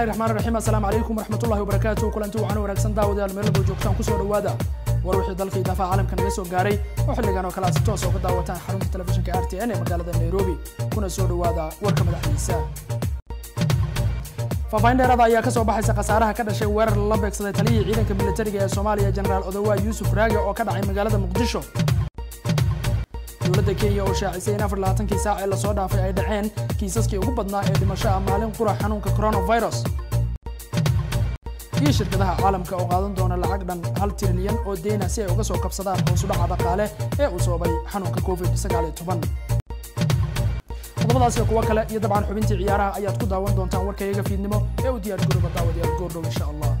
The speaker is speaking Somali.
bismillahi raxmaan raxiim assalaamu calaykum waraxmatullahi wabarakaatu kulanti wacan wanaagsan daawadayaal meel walbo joogtaan ku soo dhawaada war wixii dalka iyo daafaha caalamka naga soo gaaray oo xilligan oo kale aad si toos oo ka daawataan xarunta telefishinka r t n ee magaalada nairobi kuna soo dhawaada warka madaxdiisa. Faahfaahin dheeraada ayaa ka soo baxaysa khasaaraha ka dhashay weerar lala beegsaday taliyihii ciidanka militariga ee soomaaliya jenaraal odawa yuusuf raage oo ka dhacay magaalada muqdisho dowladda kenya oo shaacisay in afar labaatankii saac ee la soo dhaafay ay dhaceen kiisaskii ugu badnaa ee dhimasho ah maalin qura xanuunka coronavirus. Iyo shirkadaha caalamka oo qaadan doona lacag dhan hal trilyan oo deyna si ay uga soo kabsadaan hoosudhaca dhaqaale ee uu soobay xanuunka covid qodobadaas iyo kuwo kale iyo dabcan xubintii ciyaaraha ayaad ku daawan doontaan warkayaga fiidnimo ee u diyaar garooba daawadayaal goordhow insha allah